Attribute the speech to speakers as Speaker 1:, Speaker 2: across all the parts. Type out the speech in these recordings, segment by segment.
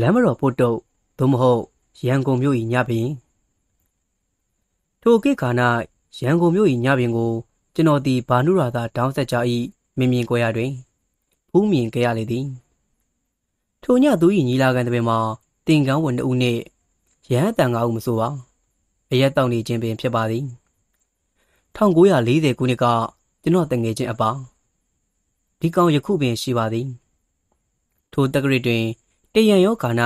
Speaker 1: လမ်းမတော်ပုတ်တုတ်သို့မဟုတ်ရန်ကုန်မြို့၏ညပင်ထိုကိခါ၌ရန်ကုန်မြို့၏ညပင်ကို ကျွန်တော်သည်ဘာနုရာသာတောင်းဆက်ကြ၏မင်မြင်ကြရတွင်ဖူးမြင်ကြရလေသည်ထိုညသူ၏ညီလာခံတပင်မှာတင်ကန်းဝန်နှစ်ဦးနှင့်ရဟန်းတန်ငါးဦးမဆိုပါအရက်တောက်နေခြင်းပင်ဖြစ်ပါသည်1940ခုနှစ်ကကျွန်တော်တငယ်ချင်းအပါဒီကောင်ယခုပင်ရှိပါသည်ထိုတက္ကရာတွင် တရံရောခါ၌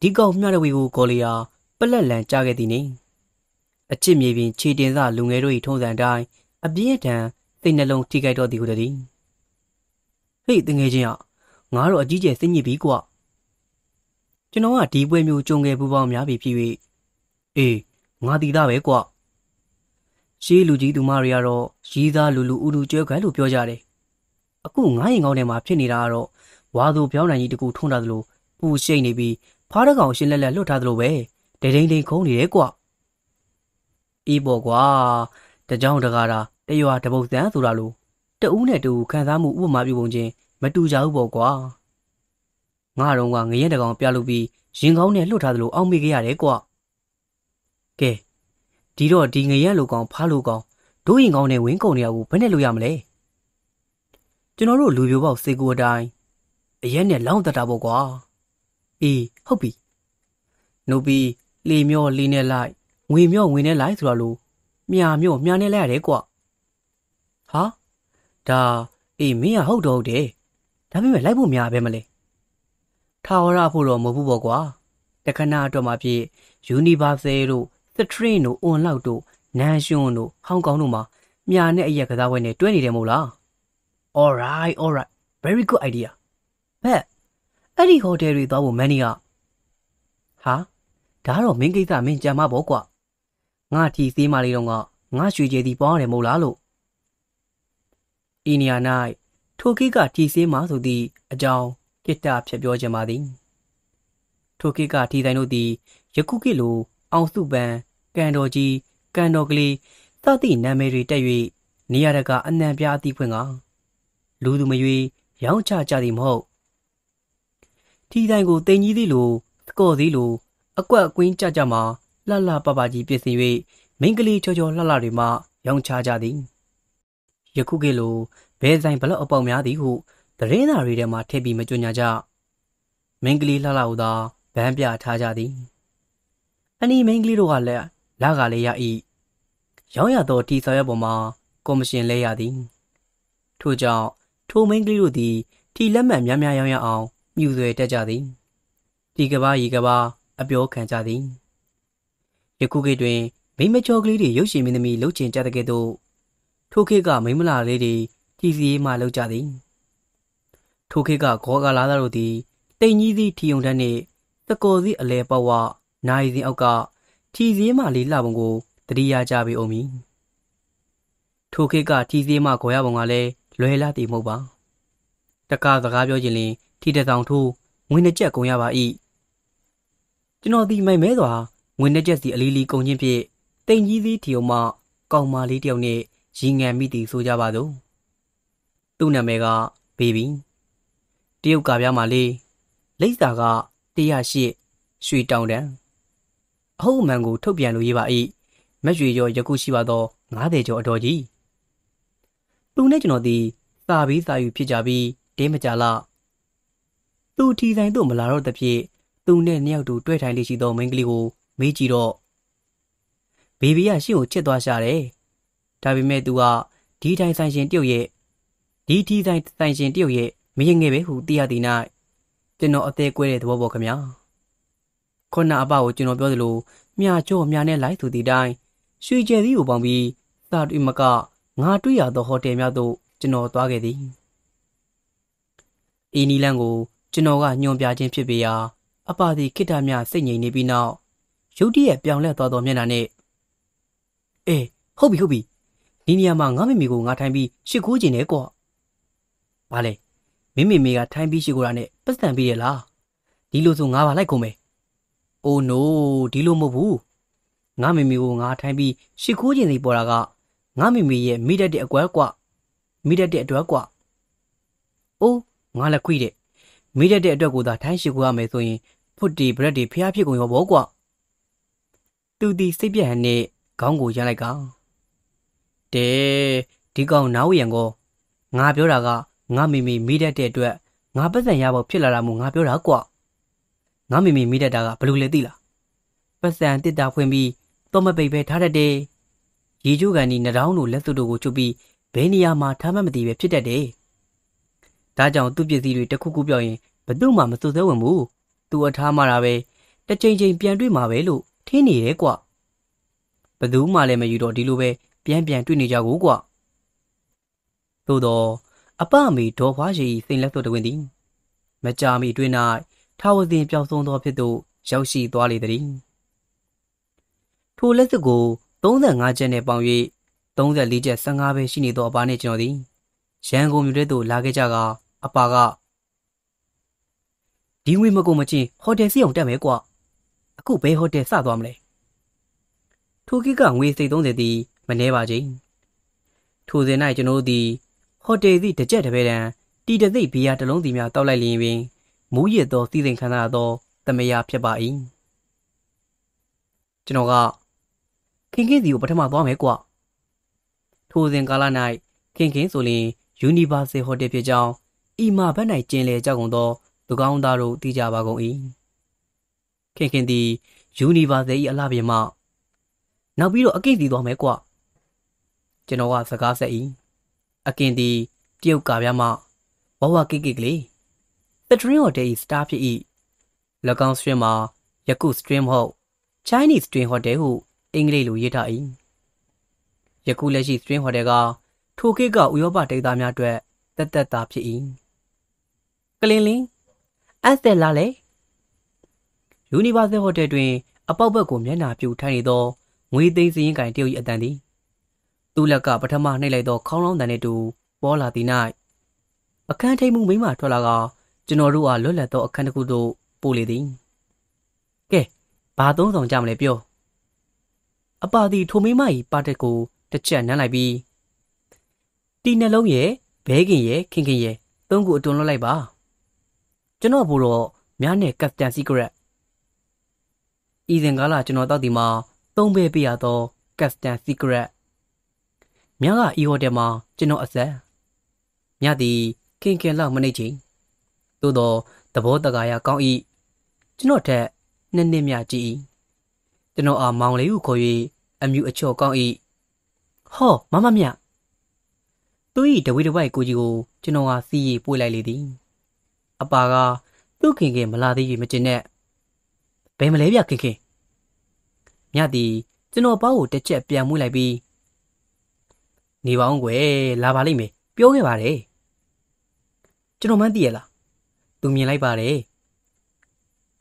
Speaker 1: ဒီကောင်မြရဝေကိုကော်လီယာပလက်လန်ကြားခဲ့သည်နှင့်အချစ်မြေပြင်ခြေတင်စလူငယ်တို့၏ထုံးစံတိုင်းအပြင်းထန်စိတ်နှလုံးထိခိုက်တော့သည်ဟုတည်းဟေ့တငယ်ချင်းอ่ะငါတို့အကြီးကျယ်စိတ်ညစ်ပြီကွာကျွန်တော်ကဒီပွဲမျိုးကြုံခဲ့ပူပေါင်းများပြီဖြစ်၍အေးငါတီသားပဲကွာရှေးလူကြီးသူမတွေကတော့ရီးသားလူလူဥလူကျွဲခွဲလို့ပြောကြတယ်အခုငါးရင်ကောင်းထဲမှာဖြစ်နေတာကတော့ဝါသူပြောင်းနိုင်ကြီးတကူထုံးတာသလို ပူရှိတ်နေပြီးဖားတကောင်ရှင်းလက်လက်လွတ်ထားသလိုပဲဒိန်ဒိန်ဒိန်ခုံးနေတယ်ကွာအေးပေါ့ကွာတကြောင်တကားတာတရွာတပုတ်တန်ဆိုတာလို့တဦးနဲ့တူခံစားမှုဥပမာပြုပုံချင်းမတူကြဘူးပေါ့ကွာငါတော့ကငရဲတကောင်ပြလို့ပြီးရင်ကောင်းနဲ့လှုပ်ထားသလိုအောက်မေ့ခဲ့ရတယ်ကွာကဲဒီတော့ဒီငရဲလိုကောင်ဖားလိုကောင်ဒိုးရင်ကောင်းနဲ့ဝင်းကုန်နေရဘူးဘယ်နဲ့လို့ရမလဲကျွန်တော်တို့လူပြိုပေါက်စေကူအတိုင်းအရက်နဲ့လောင်းတတ်တာပေါ့ကွာ အေးဟုတ်ပြီနှုတ်ပြီးလေမျောလေနဲ့လိုက်ငွေမျောငွေနဲ့လိုက်ဆိုတော့လို့မြာမျောမြာနဲ့လိုက်ရတယ်ကွာဟာဒါအေးမင်းကဟုတ်တော့ဟုတ်တယ်ဒါပေမဲ့လိုက်ဖို့များပဲမလဲထာဝရဖို့တော့မဟုတ်ဘူးပေါ့ကွာတခဏအတွက်မှဖြစ်ယူနီဗာဆယ်တို့စထရင်းတို့အွန်လောက်တို့နန်ရှွန်းတို့ဟောင်ကောင်တို့မှာမြာနဲ့အရက်ကစားပွဲနဲ့တွဲနေတယ်မို့လား all right all right very good idea ဘက် အဲ့ဒီဟိုတယ်တွေသွားဖို့မန်နီကဟာဒါတော့မင်းကိစ္စမင်းကြံမပေါ့ကွာငါထီသေးမလေးတော့ကငါရွှေကျဲသည်ပေါရတယ်မို့လားလို့အီနီယာ၌ထိုကိကထီသေးမဆိုသည့်အကြောင်းကိတ္တဖြတ်ပြောခြင်းပါသည်ထိုကိကထီဆိုင်တို့သည်ယခုကိလိုအောင်စုပန်ကန်တော်ကြီးကန်တော်ကလေးစသည့်နာမည်တွေတက်၍နေရတကအနှံပြားအသီးဖွင့်ကလူသူမရွေရောင်းချကြသည်မဟုတ် ထီတိုင်းကိုတင်ကြီးသည်လိုသကော်သည်လိုအကွက်အကွင်းကြကြမှာလှလှပပကြီးပြင်ဆင်၍မိန်းကလေးချောချောလှလှတွေမှရောင်းချကြသည်ယခုကလိုဘဲဆိုင်ဘလောက်အပေါက်များသည်ဟုသတင်းစာတွေထဲမှာထည့်ပြီးမကြညာကြမိန်းကလေးလှလှဟုသာဗန်းပြထားကြသည်အနီမိန်းကလေးတို့ကလည်းလာကလေးရ၏ရောင်းရသောတီဆော်ရပေါ်မှာကော်မရှင်လဲရသည်ထို့ကြောင့်ထိုမိန်းကလေးတို့သည်ထီလက်မှတ်များများရောင်းရအောင် မြူဆွဲတက်ကြသည်ဒီကဘာရီကဘာအပြောခံကြသည်ယခုခေတ်တွင်မိမချောကလေးတွေရုပ်ရှင်မင်းသမီးလှုပ်ချင်ကြတဲ့ကဲ့သို့ထိုခေတ်ကမိမလာလေးတွေထီစီမှလှုပ်ကြသည်ထိုခေတ်ကဂေါ်ကလာသားတို့သည်တိမ်ကြီးသည့်ထီယုံတန်းနှင့်တကော်သည့်အလဲပဝနိုင်စဉ်အောက်ကထီစည်းမှလေးလှပုံကိုတတိယကြပေအောင်မည်ထိုခေတ်ကထီစည်းမှခေါ်ရပုံကလည်းလွယ်လာသည်မဟုတ်ပါတကားစကားပြောခြင်းလင် ထီတဆောင်ထိုးငွေနှစ်ကျပ်ကုန်ရပါ၏ကျွန်တော်ဒီမိုက်မဲစွာငွေနှစ်ကျပ်စီအလီလီကုန်ခြင်းဖြင့်တိမ်ကြီးသည့်ထီယုံမှကောင်မလေးတယောက်နှင့်ရီငံမိသည်ဆိုကြပါစို့သူ့နာမည်ကဘေဘီတရုတ်ကပြားမလေးလိပ်စာက108ရွှေတောင်တန်းအဟုတ်အမှန်ကိုထုတ်ပြန်လို့ရပါ၏မက်ရွှေကျော်ယခုရှိပါသော90ကျော်အတော်ကြီးသူနဲ့ကျွန်တော်သည်စာပြီးစာယူဖြစ်ကြပြီးတင်းမကြလား သူထီဆိုင်တို့မလာတော့တဲ့ဖြစ်သူနဲ့နှစ်ယောက်တူတွေ့ထိုင်လေးရှိသောမိန်းကလေးကိုမေးကြည့်တော့ဘေဘီကရှင့်ကိုချစ်သွားရှာတယ်ဒါပေမဲ့သူကဒီထိုင်ဆိုင်ရှင်တယောက်ရဲ့ဒီထီဆိုင်ဆိုင်ရှင်တယောက်ရဲ့မရင်ငယ်ပဲဟုသိရသည်၌ကျွန်တော်အသေးကွဲတဲ့သဘောပေါ့ခင်ဗျာခုနအပကိုကျွန်တော်ပြောသလိုမြာကြော့မြာနဲ့လိုက်သူဒီတိုင်းရွှေကျဲသီးကိုပေါင်းပြီးစာတွေ့မကငါတွေ့ရသောဟိုတယ်များသို့ကျွန်တော်သွားခဲ့သည်အီနီလန်ကို ကျွန်တော်ကညွန်ပြခြင်းဖြစ်ပေရာအပါသည်ခိတ္တမြစိတ်ငြိမ်နေပြီးနောက်ရုတ်တရက်ပြောင်းလဲသွားသောမျက်နှာနဲ့အေးဟုတ်ပြီဟုတ်ပြီဒီနေရာမှာငါမိမိကိုငါထိုင်ပြီးရှ िख ိုးခြင်းနဲ့ကော့ဘာလဲမိမိမိကထိုင်ပြီးရှ िख ိုးတာနဲ့ပတ်စံပြီးရလားဒီလိုဆိုငါပါလိုက်ကုန်မယ်အိုးနိုဒီလိုမဟုတ်ဘူးငါမိမိကိုငါထိုင်ပြီးရှ िख ိုးခြင်းစီပေါ်တာကငါမိမိရဲ့မိတတ်တဲ့အကွက်ကွမိတတ်တဲ့အတွက်ကွအိုးငါလည်းခွိတဲ့ မိတတ်တဲ့အတွက်ကိုသာထိုင်ရှ िख ိုးရမယ်ဆိုရင်ဖွတ်တီဘရက်တီဖျားဖြစ်ကုန်ရောဘောကွာသူဒီစိတ်ပြက်ဟန်နဲ့ခေါင်းကိုရမ်းလိုက်ကတဲဒီကောင်နားဝရံကိုငါပြောတာကငါမိမိမိတတ်တဲ့အတွက်ငါပတ်စံရဖို့ဖြစ်လာတာမို့ငါပြောတာကွာငါမိမိမိတတ်တာကဘယ်လိုလဲသိလားပတ်စံတစ်တာဖွင့်ပြီးတော့မပိတ်ပဲထားတတ်တယ်ရေချိုးကန်ဒီနှတောင်းတို့လက်စွပ်တို့ကိုချုပ်ပြီးဘယ်နေရာမှာထားမှမသိပဲဖြစ်တတ်တယ် ဒါကြောင့်သူ့ပစ္စည်းတွေတစ်ခုခုပြောင်းရင်ဘယ်သူမှမစွတ်သေးဝင်ဘူးသူ့အထားမှတာပဲတစ်ချိန်ချိန်ပြန်တွေ့မှာပဲလို့ထင်းနေတယ်ကွာဘယ်သူမှလည်းမယူတော့ဒီလိုပဲပြန်ပြန်တွေ့နေကြကိုကွာသို့တော့အပအမေဒေါ်ဖွားရှိစိန်လက်သွတ်တဝင်းသည်မကြာမီအတွင်း၌ထာဝစဉ်ပျောက်ဆုံးသောဖြစ်သို့ရောက်ရှိသွားလေသည်ထိုလက်စွပ်ကို35ချက်နဲ့ပေါင်၍34ချက်15ပဲရှိနေသောအပါနှင့်ကျွန်တော်သည်ရန်ကုန်မြို့ထဲသို့လာခဲ့ကြက အပါကဒီငွေမကုန်မချင်းဟိုတယ်စီအောင်တက်မယ်ကွာအခုဘယ်ဟိုတယ်စသွားမလဲထိုကိကငွေစိတ်30သည်မနှဲပါချင်းထိုစဉ်၌ကျွန်တော်တို့သည်ဟိုတယ်သည့်တစ်ကြက်တစ်ပဲတန်းတီတသိပ်ဘီယာတစ်လုံးစီများတောက်လိုက်လျင်ပင်မူးရစ်သောစီစဉ်ခံရသောသမယာဖြစ်ပါ၏ကျွန်တော်ကခင်ခင်စီကိုပထမသွားမယ်ကွာထိုစဉ်ကာလ၌ခင်ခင်ဆိုရင်ယူနီဗာစီဟိုတယ်ဖြစ်ကြောင်း ဤမှာဘက်၌ကျင်းလေကြောက်ကုန်သောသူကောင်းသားတို့သိကြပါကုန်၏ခင်ခင်သည်ယူနီဗာစီ၏အလှပြင်မှနောက်ပြီးတော့အကိတ်စီသွားမယ်ကွာကျွန်တော်ကစကားဆက်၏အကင်သည်တရုတ်ကာပြမှဝဝကိကိကလေး The Dream Hotel ၏စတာဖြစ်၏၎င်း stream မှာယခု stream ဟုတ် Chinese Dream Hotel ဟုအင်္ဂလိပ်လိုရေးထား၏ယခုလက်ရှိ stream hotel ကထိုခေတ်ကဥရောပဒေသများအတွက်တက်တက်တာဖြစ်၏ ကလင်လင်းအက်ဆက်လာလေယူနီဗာဆယ်ဟိုတယ်တွင် အပေါက်ဘက်ကိုမျက်နှာပြူထိုင်နေသောငွေသိန်းစည်းရင်ကင်တရုတ်၏အတန်သည်သူ့လက်ကပထမနှိပ်လိုက်သောခေါင်းလောင်းတန်နှင့်တူပေါ်လာသည်၌အခန်းထိပ်မှုမိမထွက်လာကကျွန်တော်တို့အားလွတ်လပ်သောအခန်းတစ်ခုသို့ပို့လေသည်ကဲဘာသုံးဆောင်ကြမလဲပြောအပါသည်ထိုမိမ၏ပါတက်ကိုတစ်ချက်နမ်းလိုက်ပြီးတီနှလုံးရဲ့ဘဲခင်ရဲ့ခင်ခင်ရဲ့သုံးခုအတွန်းလွှတ်လိုက်ပါ ကျွန်တော်ဘို့တော့မြားနဲ့ကပ်တန်စီကရက်ဤစဉ်ကားလာကျွန်တော်တောက်ဒီမှာသုံးပဲပြရသောကပ်တန်စီကရက်မြားကဤဟိုတယ်မှာကျွန်တော်အဆက်မြတ်သည်ခင်ခင်လောက်မနေချင်သို့တော့သဘောတကာရကောင်းဤကျွန်တော်ထက်နှစ်နှစ်မြကြည့်၏ကျွန်တော်အားမောင်လေးကိုခေါ်၍အမြူအချော်ကောင်း၏ဟောမမမြသူ၏တဝိတဝိုက်ကိုကြီးကိုကျွန်တော်ကစီးရီပွေလိုက်လေသည် အပါကသူ့ခင်ခင်မလာသေး၍မကျင်နဲ့ဘယ်မလဲဗျခင်ခင်မြတ်သည်ကျွန်တော်ပေါ့ကိုတစ်ချက်ပြန်မှုလိုက်ပြီးနေပါအောင်ကွယ်လာပါလိမ့်မယ်ပြောခဲ့ပါတယ်ကျွန်တော်မှန်းသိရလားသူမြင်လိုက်ပါတယ်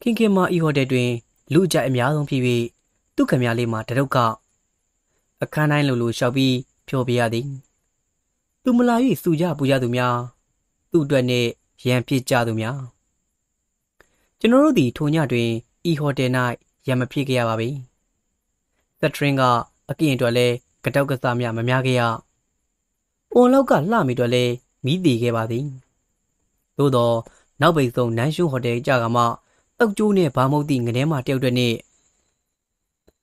Speaker 1: ခင်ခင်မအီဟိုတယ်တွင် လူအကြိုက်အများဆုံးဖြစ်ပြီးသူ့ခမရလေးမှာတရုတ်ကအခန်းတိုင်းလိုလိုရှောက်ပြီးဖြောပြရသည်သူမလာ၍စူကြပူကြသူများသူ့အတွက်နှင့် ရန်ဖြစ်ကြသူများကျွန်တော်တို့သည်ထိုညတွင်ဤဟိုတယ်၌ရံမဖြစ်ကြရပါပြီသက်ထရင်ကအကင်အတွက်လဲကတောက်ကစားများမများခဲ့ရအွန်လောက်ကလှမိတော့လဲမိတည်ခဲ့ပါသည်သို့တော့နောက်ပိတ်ဆုံးနန်းရှုဟိုတယ်ကြကမှတောက်ကျိုးနဲ့ဘာမုတ်သည့်ငနဲမှတယောက်တည်းနဲ့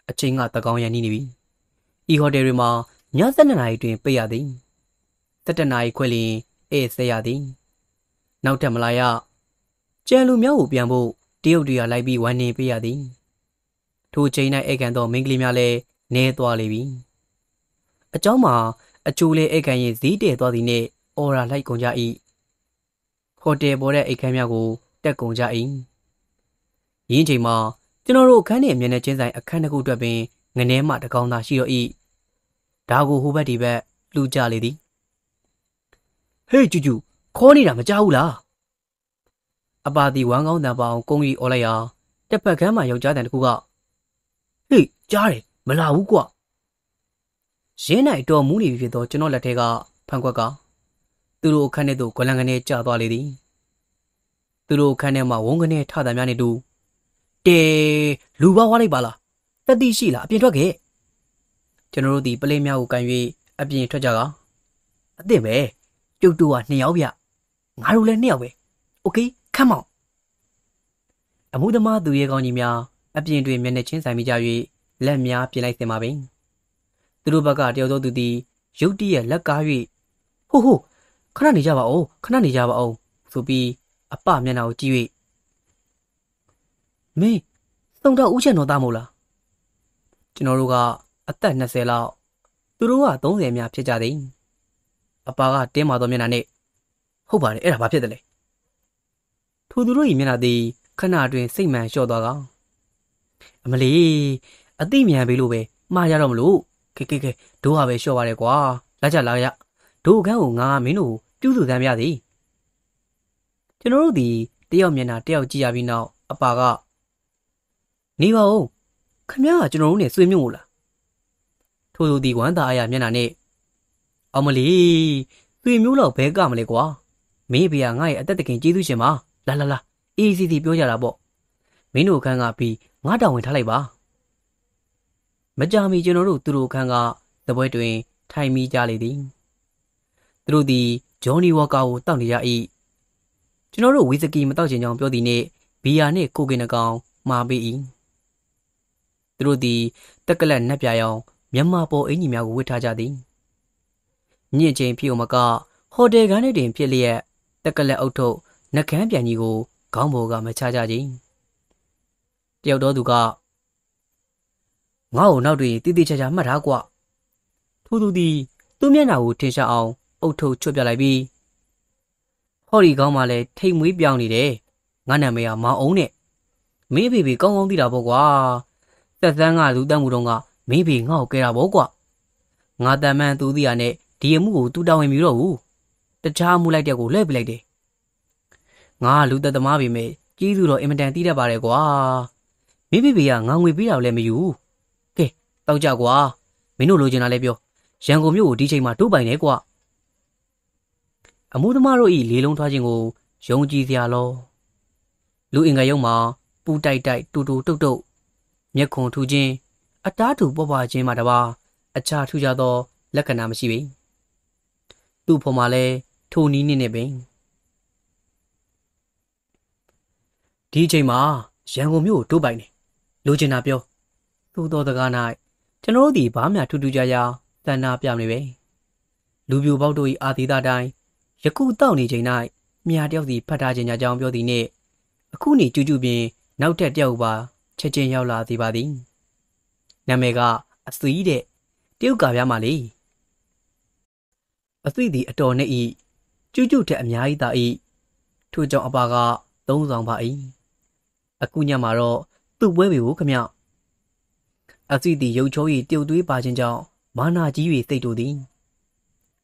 Speaker 1: အချိန်ကတကောင်းရန်နေပြီဤဟိုတယ်တွေမှာည7နာရီတွင်ပိတ်ရသည်7နာရီခွဲလျင်အေးဆက်ရသည် နောက်ထပ်မလာရကြံလူများကိုပြန်ဖို့တရုတ်တွေကလိုက်ပြီးဝမ်းနေပေးရသည်ထိုချိန်၌ဧကန်သောမိန်းကလေးများလည်းနေသွားလေပြီအเจ้าမှာအချိုးလေးဧကန်ရင်ဈေးတည်သွားသည်နှင့်အော်ရာလိုက်ကုန်ကြ၏ဟိုတယ်ပေါ်တဲ့အိတ်ခမ်းများကိုတက်ကုန်ကြ၏ရင်းချိန်မှာကျွန်တော်တို့အခန်းထဲအမျက်နဲ့ချင်းဆိုင်အခန်းတစ်ခုအတွက်ပင်ငနဲမှတကောင်သာရှိတော့၏ဒါကိုဟိုဘက်ဒီဘက်လှူကြလေသည်ဟေးကျူကျူ ခေါ်နေတာမကြောက်ဘူးလားအပါတီဝမ်းကောင်းတန်ပအောင်ကုန်းကြီးអော်လိုက်ရာတစ်ဖက်ကမ်းမှာယောက်ျားတန်တစ်ခုကဟေးကြားတယ်မလာဘူးကွရင်းနိုင်တော်မူနေပြီဖြစ်သောကျွန်တော်လက်ထဲကဖန်ခွက်ကသူတို့အခန်းထဲသို့ဂလန်ကနေကျသွားလေသည်သူတို့အခန်းထဲမှာဝုန်းကနေထတာများနေတူတေလူပါဝါလိုက်ပါလားတတိရှိလားအပြင်ထွက်ခဲ့ကျွန်တော်တို့ဒီပလေးများကိုကန်၍အပြင်ထွက်ကြကအစ်စ်ပဲကျုပ်တို့ကနှစ်ယောက်ဗျ ငါတို့လည်းနှစ်ယောက်ပဲ။ Okay come on အမှုသမားသူရဲကောင်းကြီးများအပြင်တွင်မျက်နှာချင်းဆိုင်မိကြ၍လက်များပြင်လိုက်စင်ပါပင်။သူတို့ဘက်ကတယောက်သောသူသည်ရုတ်တရက်လက်ကား၍ဟိုးဟိုးခဏနေကြပါဦးခဏနေကြပါဦးဆိုပြီးအပမျက်နှာကိုကြည့်၍မင်းသုံတော့ဦးချက်တော်သားမို့လားကျွန်တော်တို့ကအသက်20လောက်သူတို့က30များဖြစ်ကြသည်အပါကတင်းမာသောမျက်နှာနဲ့ ဟုတ်ပါတယ်အဲ့ဒါဘာဖြစ်တယ်လဲထိုသူတို့၏မျက်နှာသည်ခဏအတွင်းစိတ်မှန်လျှော့သွားကအမလီအသိဉာဏ်ပေးလို့ပဲမှားရတော့မလို့ကဲကဲကဲဒိုးဟာပဲလျှော့ပါတယ်ကွာလာကြလာကြဒိုးခန်းကိုငါမင်းတို့ပြုစုသမ်းပြသည်ကျွန်တော်တို့ဒီတယောက်မျက်နှာတယောက်ကြည့်ရပြီးနောက်အပါကနေပါဦးခမရကကျွန်တော်တို့နဲ့ဆွေးမျိုးမို့လားထို့သူဒီဝမ်းသာအရာမျက်နှာနဲ့အောင်မလီဆွေမျိုးတော့ဘဲကမလဲကွာ မင်းဖေကငါ့ရဲ့အသက်တခင်ကျေးဇူးရှင်ပါလာလာလာအေးစီစီပြောကြတာပေါ့မင်းတို့ခန်းကပြီးငါတောင်းဝင်ထားလိုက်ပါမကြမီကျွန်တော်တို့သူတို့ခန်းကသပွဲတွင် ထိုင်မိကြလေသည်သူတို့သည်ဂျော်နီဝါကာကိုတောက်နေကြ၏ကျွန်တော်တို့ဝီစကီမတောက်ချင်ကြောင်းပြောသည်နှင့်ဘီယာနှင့်ကိုကင်နှကောင်မှာပေး၏သူတို့သည်တက်ကလက်နှက်ပြရောင်မြန်မာပေါ်အင်ကြီးများကိုဝတ်ထားကြသည်မြင့်ချိန်ဖြစ်ုံမကဟိုတယ်ကန်းတွင်ဖြစ်လျက်တ က်ကလက်အုပ်ထုပ်နှကန်းပြန်ကြီးကိုခေါင်းပေါ်ကမချကြကြတယောက်တော့သူကငါ့ကိုနောက်တွင်တိတိကျကျမှတ်ထားကွထို့သူသည်သူ့မျက်နှာကိုထင်ရှားအောင်အုတ်ထုတ်ချွတ်ပြလိုက်ပြီးဟော်ဒီကောင်းမှလည်းထိတ်မွေးပြောင်းနေတယ်ငါနာမည်ကမောင်အောင်နဲ့မင်းဖေဖေကောင်းကောင်းသိတာပေါ့ကွာသက်သန်းကလူတက်မှုတော့ကမင်းဖေငါ့ကိုကဲတာပေါ့ကွငါတမ်းမှန်သူသိရနဲ့ဒီအမှုကိုတူတာဝင်ပြီးတော့ဘူး တခြားမှုလိုက်တဲ့ကိုလှည့်ပြလိုက်တယ်ငါလူသက်သမားပေမဲ့ကြီးသူတော့အင်မတန်တီးတတ်ပါတယ်ကွာမိဖေဖေကငါငွေပေးတာလည်းမယူကဲတောက်ကြကွာမင်းတို့လိုချင်တာလည်းပြောရန်ကုန်မြို့ကိုဒီချိန်မှာတိုးပိုင်နေကွာအမှုသမားတို့ဤလေးလုံးထွားခြင်းကိုယုံကြည်စရာလောလူအင်္ဂါယုံမှာပူတိုက်တိုက်တူတူတုတ်တုတ်မျက်ခွန်ထူခြင်းအတားတူပေါ်ပါခြင်းမှာတပါအခြားထူကြသော လက္ခဏာမရှိပေသူ့ဖော်မှာလဲ ထိုနီးနည်းနဲ့ပင်ဒီအချိန်မှာရန်ကုန်မြို့ကိုတိုးပိုင်နေလိုချင်တာပြောသို့တော်တကား၌ကျွန်တော်တို့ဒီဘာမှထူးထူးခြားခြားတန်နာပြမနေပဲလူပြိုပေါက်တို့၏အာသီတာတိုင်းယခုတောက်နေချိန်၌မြားတယောက်စီဖတ်ထားခြင်းကြောင့်ပြောသည်နှင့်အခုနေကျူးကျူးပင်နောက်ထပ်တယောက်ပါချက်ချင်းရောက်လာသေးပါသည်နာမည်ကအသီးတဲ့တရုတ်ကာပြားမလေးအသီးသည်အတော်နဲ့ဤ ကျူးကျူးထက်အများကြီးသာဤထို့ကြောင့်အပါကသုံးဆောင်ပါ၏အခုညမှာတော့သူ့ပွဲပေကိုခမအသီးသည်ရုပ်ချိုး၏ပြုတ်သွေးပါခြင်းကြောင့်မာနာကြီး၍စိတ်တူသည်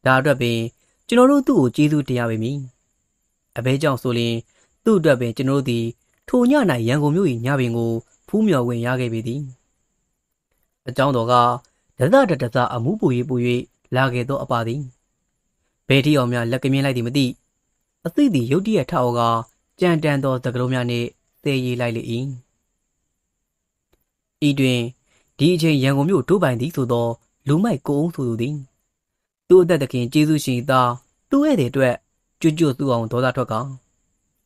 Speaker 1: ဒါအတွက်ပင် ကျွန်တော်တို့သူ့ကိုကျေးဇူးတရားပေမည်အဘဲကြောင့်ဆိုရင်သူ့အတွက်ပင်ကျွန်တော်တို့သည်ထိုည၌ရန်ကုန်မြို့၏ညပင်ကိုဖူးမြော်ဝင်ရခဲ့ပေသည်အကြောင်းတော်ကဒသတတသအမှုပူ၍ပူ၍လာခဲ့သောအပါသည် ဘယ်ထီအောင်များလက်ကမြင်လိုက်သည်မသိအသိသည်ရုတ်တရက်ထောက်ကကြံတန်သောသကလုံးများနှင့်သေရည်လိုက်လေ၏ဤတွင်ဒီအချိန်ရန်ကုန်မြို့တိုးပိုင်သည်ဆိုသော လူမိုက်ကိုအောင်ဆိုသူသည်သူ့အသက်သခင်ကျေးဇူးရှင်သာသူ့ရဲ့တဲ့အတွက်ကြွကြွသူ့အောင်ဒေါသထွက်က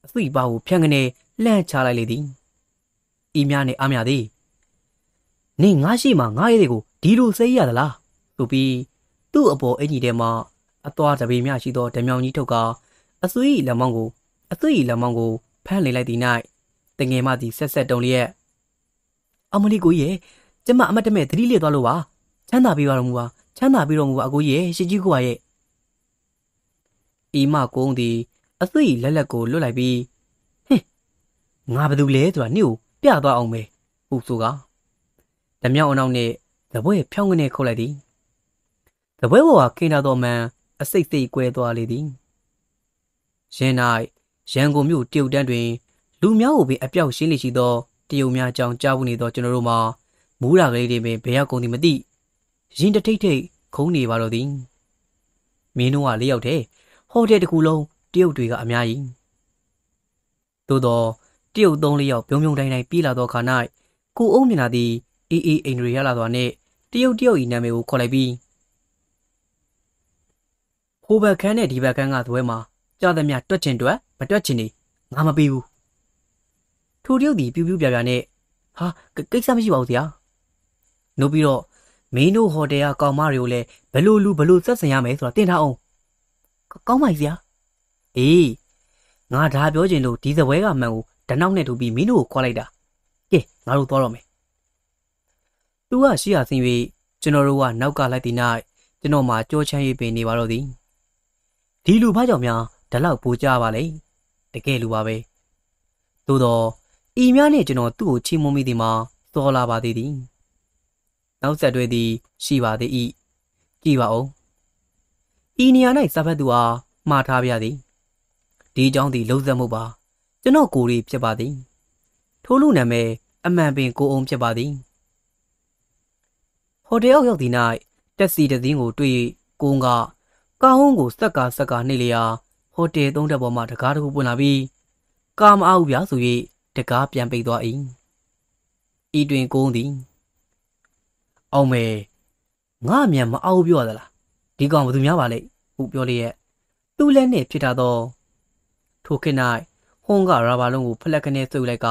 Speaker 1: အသိပါကိုဖြန့်ကနေလှမ်းချလိုက်လေသည်ဤများနဲ့အားမြသည်နေငါရှိမှငါရဲ့ကိုဒီလိုစိတ်ရသလားဆိုပြီးသူ့အပေါ်အင်ကြီးထဲမှာ အသွားတပေမြရှိသောဓမြောင်ကြီးထုတ်ကအဆွေးလက်မောင်းကိုအဆွေးလက်မောင်းကိုဖမ်းလေလိုက်သည့်၌တငယ်မသည်ဆက်ဆက်တုံလျက်အမလီကိုရဲ့ကျမအမတ်တမဲ့သတိလစ်သွားလို့ပါချမ်းသာပြီးပါတော်မူပါချမ်းသာပြီးတော်မူပါအကိုရဲ့ရှစ်ကြီးကိုရဲ့ဤမကုန်းသည်အသွေးလက်လက်ကိုလွတ်လိုက်ပြီးဟင်ငါဘာလုပ်လဲဆိုတာနေ့ကိုပြသွားအောင်ပဲဟုဆိုကဓမြောင်အနောက်နဲ့သပွဲဖြောင်းကနေခုတ်လိုက်သည်သပွဲပေါ်ကခင်းထားသောမန် အစိတ်စိတ်ကွဲသွားလေသည်ရင်း၌ရန်ကုန်မြို့တရုတ်တန်းတွင် လူများကိုပင်အပြောက်ရှင်းလေရှိသောတရုတ်များကြောင့်ကြားဘူးနေသောကျွန်တော်တို့မှာမူးရာကလေးတွေပင်ဘယ်ရောက်ကုန်သည်မသိရင်တထိတ်ထိတ်ခုံးနေပါတော့သည်မင်းတို့ကလေးယောက်တည်းဟိုတယ်တစ်ခုလုံးတရုတ်တွေကအများကြီးသို့တော့တရုတ်သုံးလေးယောက်ပြုံးပြုံတိုင်းတိုင်းပြေးလာသောခါ၌ကိုအုံးမြင်လာသည့်အေးအေးအိမ်တွေရလာသောနှင့်တရုတ်တရုတ်ဤနာမည်ကိုခေါ်လိုက်ပြီး ဟိုဘက်ခန်းနဲ့ဒီဘက်ခန်းကသွဲမှာကြားသမျှတွက်ချင်တွက်မတွက်ချင်နေငါမပေးဘူးထိုတယောက်ဒီပြူးပြူးပြပြနဲ့ဟာကိစ္စမရှိပါဘူးဆရာ။နို့ပြီးတော့မင်းတို့ဟိုတယ်ကကောင်မတွေကိုလည်းဘယ်လိုလူဘယ်လိုဆက်ဆံရမယ်ဆိုတာတင်ထားအောင်။ကောင်းပါပြီဆရာ။အေးငါဒါပြောချင်လို့ဒီစပွဲကမှန်ကိုဓနောက်နဲ့ထုတ်ပြီးမင်းတို့ကိုခေါ်လိုက်တာ။ကဲငါတို့သွားတော့မယ်။သူကရှိရဆင်း၍ကျွန်တော်တို့ကနောက်ကလိုက်သည့်၌ကျွန်တော်မှကြောချမ်း၍ပင်နေပါတော့သည်။ ဒီလူဘာကြောင့်များဒီလောက်ပိုကြပါလဲ။တကယ်လူပါပဲ။သို့တော့ဤများနဲ့ကျွန်တော်သူ့ကိုချီးမွမ်းမိသည်မှာစောလာပါသေးသည်။နောက်ဆက်တွဲသည် ရှိပါသေး၏။ကြည်ပါဦး။ဤနေရာ၌စာဖတ်သူအားမှားထားပြသည်။ဒီအကြောင်းသည်လုံးစက်မှုပါ။ကျွန်တော်ကိုယ်ရီဖြစ်ပါသည်။ထိုးလူနာမည်အမှန်ပင်ကိုအောင်ဖြစ်ပါသည်။ဟိုတယ်ရောက်ရောက်သည့်၌တက်စီတစ်စင်းကိုတွေ့၍ကိုုံက ကားဟုံးကိုစက်ကာစက်ကာနှိပ်လျာဟိုတယ်သုံးတက်ပေါ်မှတကားတစ်ခုပွင့်လာပြီးကာမအားဘူးဗျာဆို၍တကားပြန်ပိတ်သွား၏ဤတွင်ကိုုံသည်အောင်မေငါမြန်မအောင်ပြောရသလားဒီကောင်ဘယ်သူများပါလဲဟုပြောလျက်သူ့လက်နှင့်ဖြစ်တာသောထိုခေတ်၌ဟွန်ကရာဘာလုံးကိုဖလက်ကနေစုပ်လိုက်က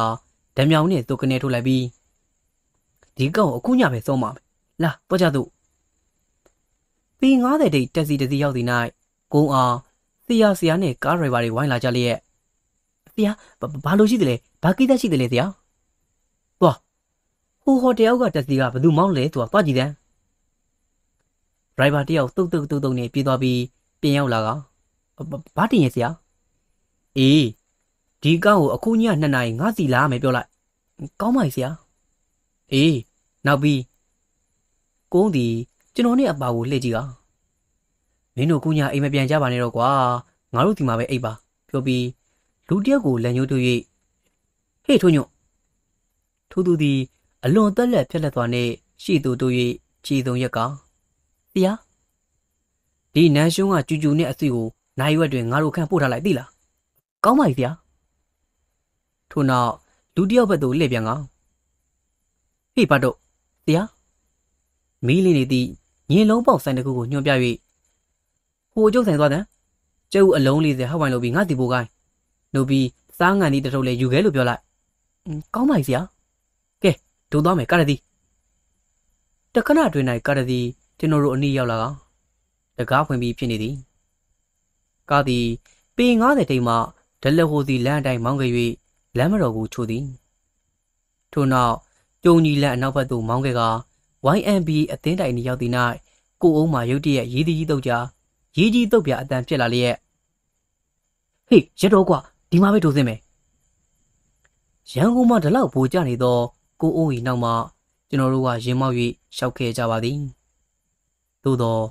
Speaker 1: ဓမြောင်နှင့်သူကနေထုတ်လိုက်ပြီးဒီကောင်အခုညပဲဆုံးပါမယ်လာတော့ကြသူ ပီ90တိတ်တက်စီတစီရောက်ဒီ၌ကုန်းအားဆရာဆရာနဲ့ကားဒရိုင်ဘာတွေဝိုင်းလာကြလျက်ဆရာဘာလို့ရှိတယ်လဲဘာကိစ္စရှိတယ်လဲဆရာသွားဟိုဟိုတယောက်ကတက်စီကဘယ်သူမောင်းလဲသူကသွားကြည့်တယ်ဒရိုင်ဘာတယောက်တုတ်တုတ်တုတ်တုတ်နဲ့ပြေးသွားပြီးပြင်ရောက်လာကဘာတင်ရဲ့ဆရာအေးဒီကောက်ကိုအခုည2နာရီငါစီလာမယ်ပြောလိုက်ကောင်းပါပြီဆရာအေးနောက်ပြီးကုန်းဒီ ကျွန်တော်နဲ့အပါကိုလှည့်ကြည့်ကမင်းတို့ကုညာအိမ်မပြန်ကြပါနဲ့တော့ကွာငါတို့ဒီမှာပဲအိပ်ပါပြောပြီးလူတယောက်ကိုလက်ညှိုးတို့၍ဟေ့ထိုးညွတ်ထိုးသူသည်အလွန်တက်လက်ဖြက်လက်သွားနှင့်ရှေ့သို့တို့၍ခြေစုံရက်ကတရားဒီနန်းရှုံးကကျူကျူနဲ့အစီကိုနိုင်ရွက်တွင်ငါတို့ခန့်ပို့ထားလိုက်သိလားကောင်းပါပြီဗျာထို့နောက်လူတယောက်ဘက်သို့လှည့်ပြန်ကဟေ့ပတ်တော့တရားမီးလေးနေသည့် ညင်လုံးပေါက်ဆိုင်တစ်ခုကိုညွှန်ပြ၍ဟိုကျုပ်ဆိုင်သွားတဲ့ကျုပ်အလုံး40ဟောက်ဝိုင်းလုပ်ပြီးငါတီပိုကိုင်းနှုတ်ပြီးစားငံဒီတထုပ်လေးယူခဲ့လို့ပြောလိုက်ကောင်းပါပြီဆရာကဲဒုံသွားမယ်ကာရတီတခဏတွင်၌ကာရတီကျွန်တော်တို့အနီးရောက်လာကတကားဖွင့်ပြီးဖြစ်နေသည်ကားသည်ပေ90တိမ်မှဒလက်ဟိုစီလမ်းအတိုင်းမောင်းခဲ့၍လမ်းမတော်ကိုချိုသည်ထို့နောက်ကျုံကြီးလမ်းအနောက်ဘက်သို့မောင်းခဲ့က YMB အသင်းတိုင်နေရောက်သည့်၌ကိုအုံးမှရုတ်တရက်ရေးသည်ကြီးတုတ်ကြရေးကြီးတုတ်ပြအတန်ဖြစ်လာလျက်ဟေးရတော့ကွာဒီမှာပဲထိုးစင်းမယ်ရန်ကုန်မှာဒီလောက်ပိုကြနေတော့ကိုအုံးဤနောက်မှကျွန်တော်တို့ကရင်မောက်၍ရှောက်ခဲ့ကြပါသည်သို့တော့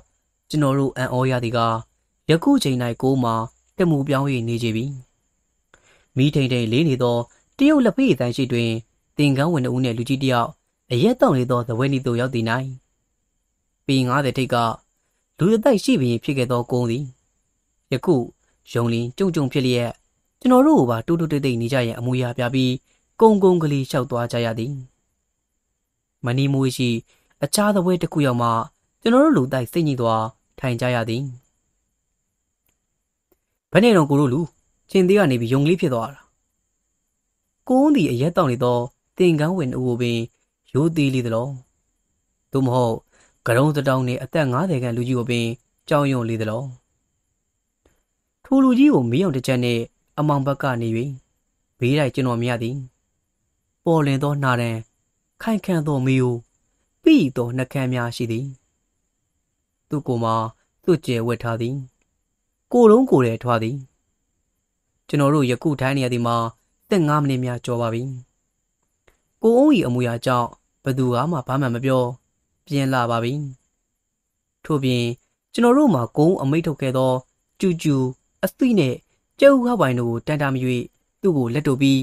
Speaker 1: ကျွန်တော်တို့အံ့ဩရသည်ကယခုချိန်၌ကိုမှတက်မှုပြောင်း၍နေကြပြီမိထိန်ထိန်လေးနေသောတရုတ်လက်ဖေးတန်းရှိတွင်တင်ကန်းဝင်အုပ်နှင့်လူကြီးတယောက် အရက်တောင့်နေသောသဝဲနီသို့ရောက်သည်၌ပေ90ထိတ်ကလူအတိုက်ရှိပင်ဖြစ်ခဲ့သောကုန်းသည်ယခုယုံလင်းကြုံကြုံဖြစ်လျက်ကျွန်တော်တို့ကပါတူတူတိတ်တိတ်နေကြရင်အမူအရာပြပြီးကုန်းကုန်းကလေးလျှောက်သွားကြရသည်မနီမွေးရှိ အခြားသဝဲတစ်ခုရောက်မှကျွန်တော်တို့လူတိုက်စိတ်ညစ်သွားထိုင်ကြရသည်ဘယ်နဲ့တော့ကိုတို့လူချင်းသေးကနေပြီးယုံကလေးဖြစ်သွားတာကိုန်းဒီအရက်တောင့်နေသောတင်ကန်းဝင်အူပင် ရိုးသေးလေးသလားသို့မဟုတ်ကရုံးတတောင်းနဲ့အသက်50ခန့်လူကြီးကိုပင်ကြောင်ယုံလေးသလားထိုလူကြီးကိုမီးအောင်တစ်ချက်နဲ့အမောင်ဘက်ကနေ၍ဘေးလိုက်ကျွန်တော်မြတ်သည်ပေါ်လင်သောနှာတန်းခိုင်ခန့်သောမီးကိုပြီးသောနှကမ်းများရှိသည် သူ့ကိုယ်မှာသူ့ကျဲဝတ်ထားသည် ကိုယ်လုံးကိုယ်တည်းထွားသည် ကျွန်တော်တို့ယခုထိုင်းနေရသည်မှာတက်9မိနစ်များကျော်ပါပြီကိုအုံးဤအမူအရာကြောင့်ဘ သူကမှဘာမှမပြော ပြင်လာပါပြီထို့ပြင်ကျွန်တော်တို့မှာကုန်းအမိတ်ထုတ်ခဲ့သောကျူကျူအသိနဲ့ကျုပ်ဟောက်ပိုင်တို့ကိုတန်တာမရွေသူ့ကိုလက်တို့ပြီး